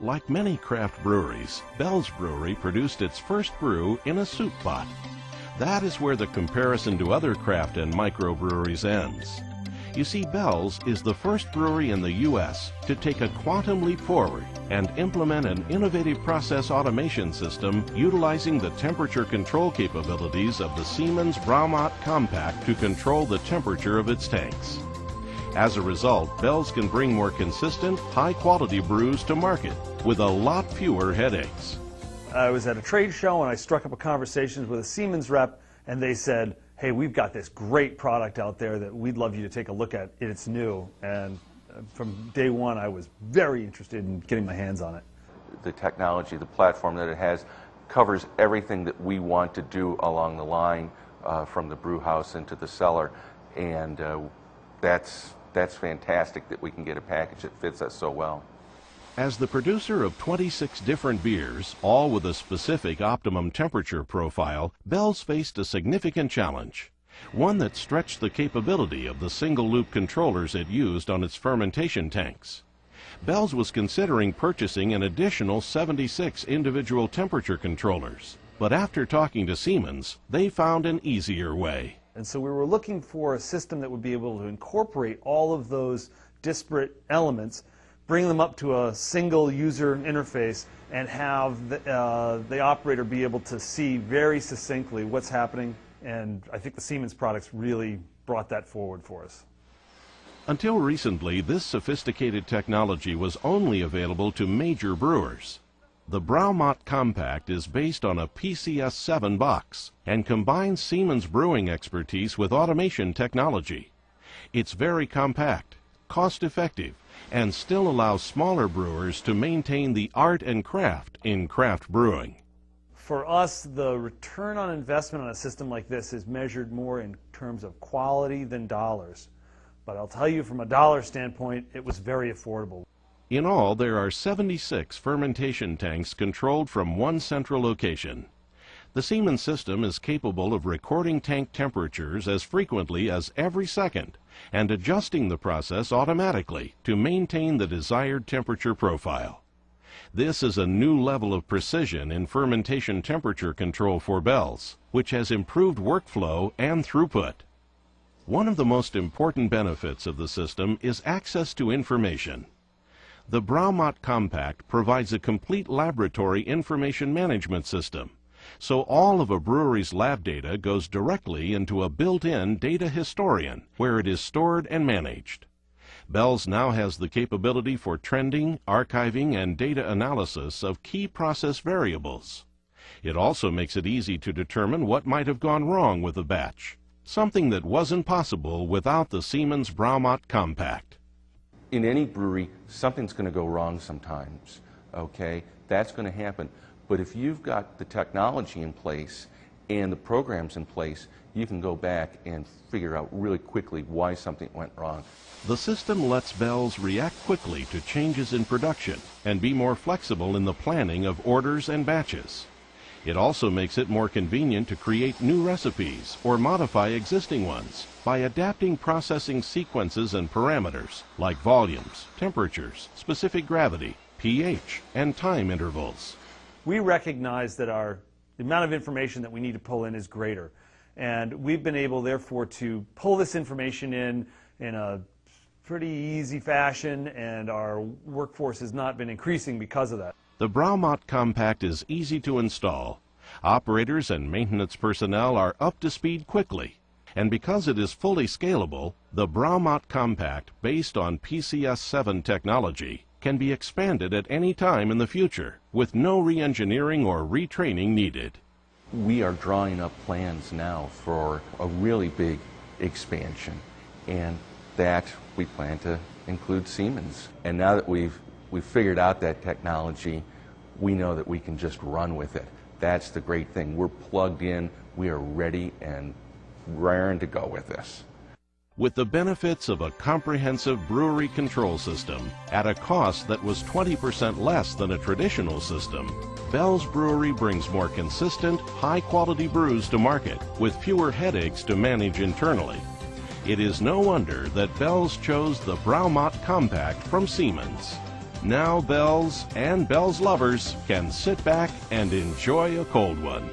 Like many craft breweries, Bell's Brewery produced its first brew in a soup pot. That is where the comparison to other craft and microbreweries ends. You see, Bell's is the first brewery in the U.S. to take a quantum leap forward and implement an innovative process automation system utilizing the temperature control capabilities of the Siemens Braumat Compact to control the temperature of its tanks. As a result, Bell's can bring more consistent, high quality brews to market with a lot fewer headaches. I was at a trade show and I struck up a conversation with a Siemens rep, and they said, Hey, we've got this great product out there that we'd love you to take a look at. It's new. And uh, from day one, I was very interested in getting my hands on it. The technology, the platform that it has, covers everything that we want to do along the line uh, from the brew house into the cellar. And uh, that's that's fantastic that we can get a package that fits us so well. As the producer of 26 different beers, all with a specific optimum temperature profile, Bell's faced a significant challenge. One that stretched the capability of the single loop controllers it used on its fermentation tanks. Bell's was considering purchasing an additional 76 individual temperature controllers, but after talking to Siemens, they found an easier way. And so we were looking for a system that would be able to incorporate all of those disparate elements, bring them up to a single user interface, and have the, uh, the operator be able to see very succinctly what's happening. And I think the Siemens products really brought that forward for us. Until recently, this sophisticated technology was only available to major brewers. The Braumat Compact is based on a PCS7 box and combines Siemens brewing expertise with automation technology. It's very compact, cost effective, and still allows smaller brewers to maintain the art and craft in craft brewing. For us, the return on investment on a system like this is measured more in terms of quality than dollars. But I'll tell you from a dollar standpoint, it was very affordable. In all, there are 76 fermentation tanks controlled from one central location. The Siemens system is capable of recording tank temperatures as frequently as every second and adjusting the process automatically to maintain the desired temperature profile. This is a new level of precision in fermentation temperature control for Bell's, which has improved workflow and throughput. One of the most important benefits of the system is access to information. The Braumat Compact provides a complete laboratory information management system, so all of a brewery's lab data goes directly into a built-in data historian where it is stored and managed. Bell's now has the capability for trending, archiving, and data analysis of key process variables. It also makes it easy to determine what might have gone wrong with a batch, something that wasn't possible without the Siemens Braumat Compact in any brewery, something's going to go wrong sometimes. Okay, that's going to happen. But if you've got the technology in place and the programs in place, you can go back and figure out really quickly why something went wrong. The system lets Bell's react quickly to changes in production and be more flexible in the planning of orders and batches. It also makes it more convenient to create new recipes or modify existing ones by adapting processing sequences and parameters like volumes, temperatures, specific gravity, pH, and time intervals. We recognize that our the amount of information that we need to pull in is greater. And we've been able, therefore, to pull this information in in a pretty easy fashion, and our workforce has not been increasing because of that. The Braumat Compact is easy to install. Operators and maintenance personnel are up to speed quickly. And because it is fully scalable, the Braumat Compact, based on PCS7 technology, can be expanded at any time in the future with no re-engineering or retraining needed. We are drawing up plans now for a really big expansion, and that we plan to include Siemens. And now that we've we've figured out that technology, we know that we can just run with it. That's the great thing. We're plugged in, we are ready and raring to go with this. With the benefits of a comprehensive brewery control system at a cost that was 20% less than a traditional system, Bell's Brewery brings more consistent, high quality brews to market with fewer headaches to manage internally. It is no wonder that Bell's chose the Braumat Compact from Siemens. Now Bells and Bells lovers can sit back and enjoy a cold one.